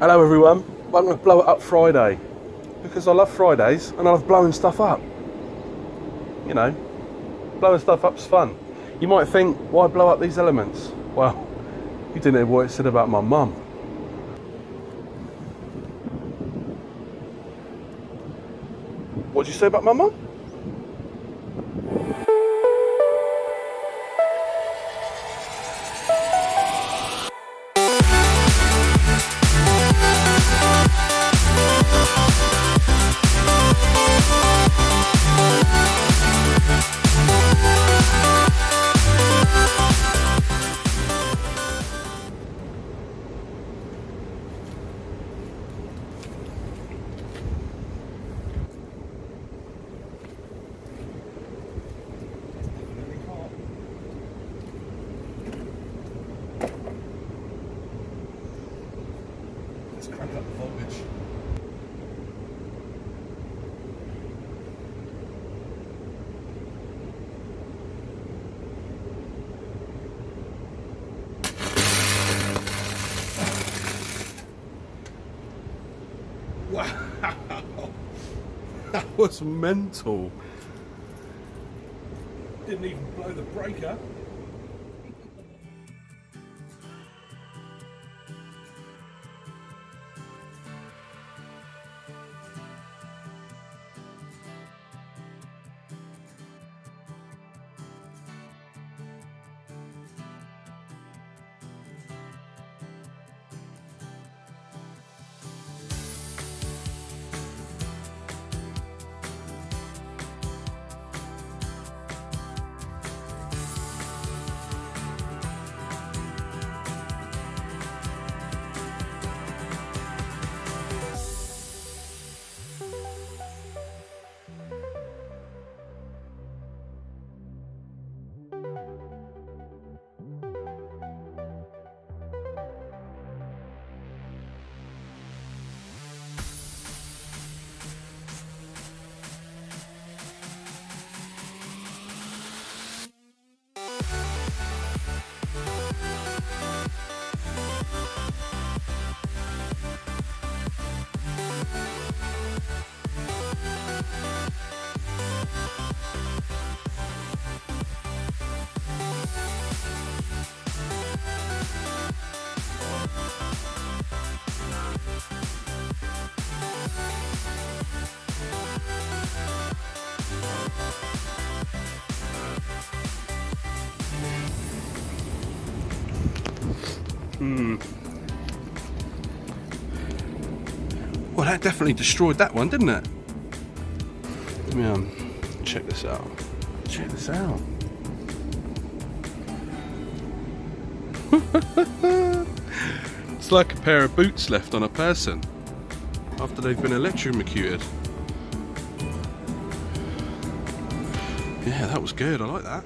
Hello everyone, going to blow it up Friday because I love Fridays and I love blowing stuff up. You know, blowing stuff up's fun. You might think, why blow up these elements? Well, you didn't hear what it said about my mum. What did you say about my mum? Was mental. Didn't even blow the breaker. Hmm. Well, that definitely destroyed that one, didn't it? Let me um, check this out. Check this out. it's like a pair of boots left on a person after they've been electrocuted. Yeah, that was good. I like that.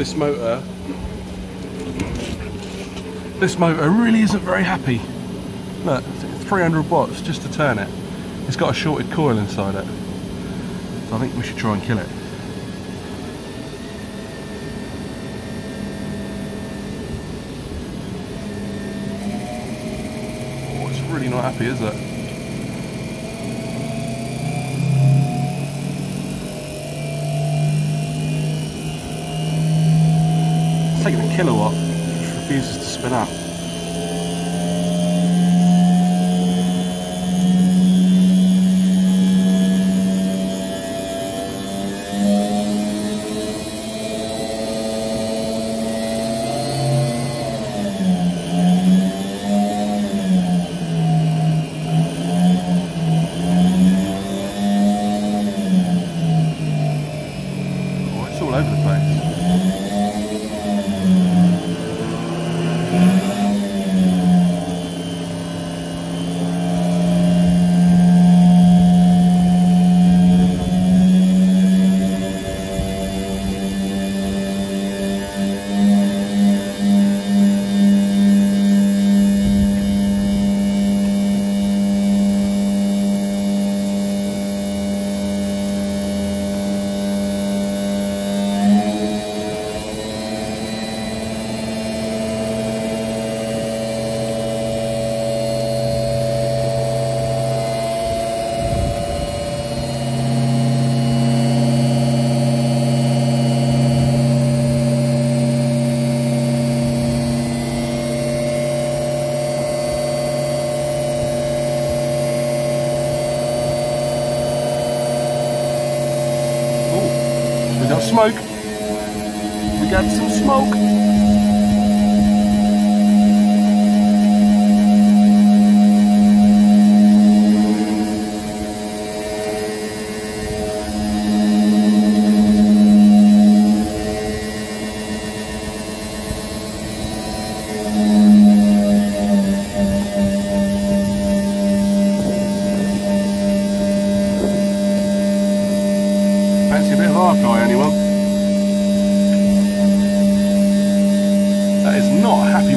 This motor this motor really isn't very happy. Look, 300 watts just to turn it. It's got a shorted coil inside it. So I think we should try and kill it. Oh, it's really not happy, is it? Taking a kilowatt, which refuses to spin up. Oh, it's all over the place. Oh, we got smoke. We got some smoke.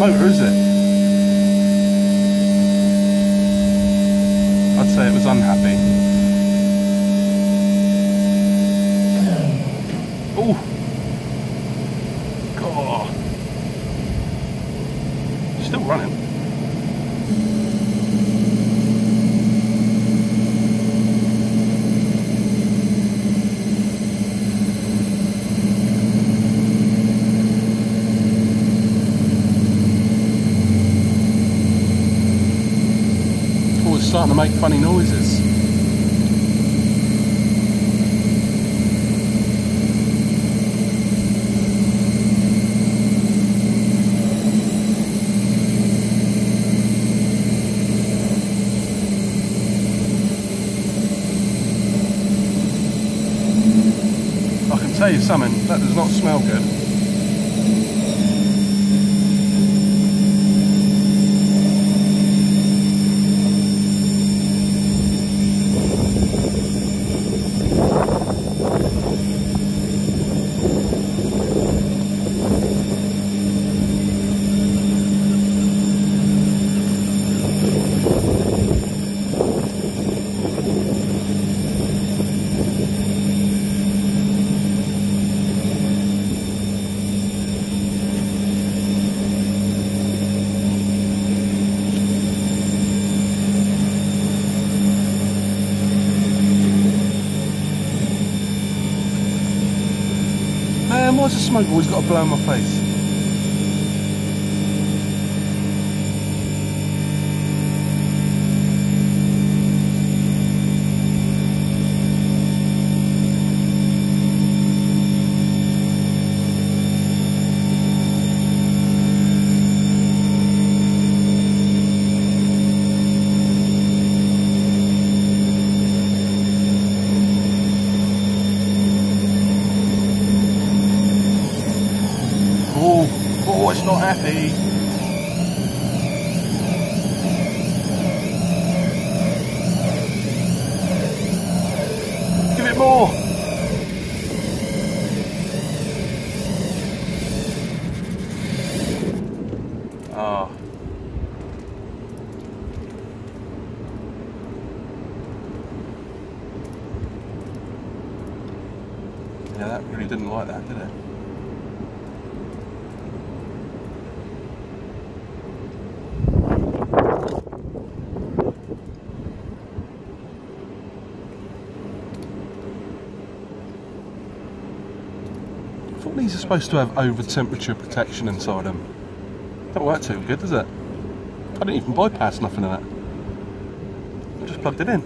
Motor, is it? I'd say it was unhappy. Oh! God! Still running. Oh, it's starting to make funny noises. I can tell you something, that does not smell good. Smoke always got to blow in my face? Oh, oh, it's not happy. Give it more. Yeah, that really didn't like that, did it? I thought these are supposed to have over temperature protection inside them. Don't work too good, does it? I didn't even bypass nothing in it. I just plugged it in.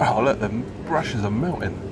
Oh look, the brushes are melting.